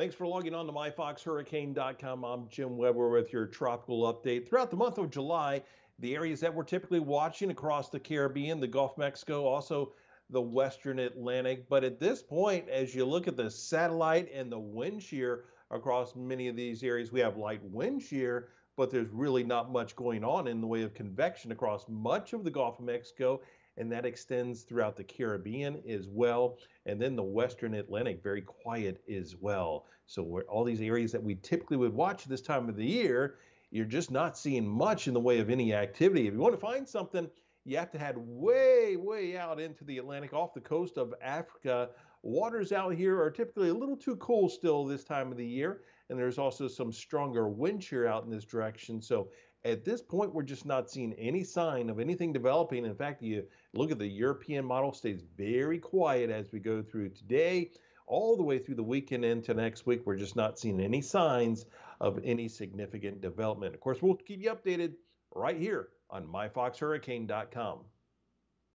Thanks for logging on to myfoxhurricane.com. I'm Jim Weber with your tropical update. Throughout the month of July, the areas that we're typically watching across the Caribbean, the Gulf of Mexico, also the Western Atlantic. But at this point, as you look at the satellite and the wind shear across many of these areas, we have light wind shear, but there's really not much going on in the way of convection across much of the Gulf of Mexico and that extends throughout the Caribbean as well. And then the Western Atlantic, very quiet as well. So all these areas that we typically would watch this time of the year, you're just not seeing much in the way of any activity. If you want to find something, you have to head way, way out into the Atlantic off the coast of Africa. Waters out here are typically a little too cool still this time of the year, and there's also some stronger wind shear out in this direction. So at this point, we're just not seeing any sign of anything developing. In fact, you look at the European model stays very quiet as we go through today, all the way through the weekend into next week. We're just not seeing any signs of any significant development. Of course, we'll keep you updated right here on myfoxhurricane.com.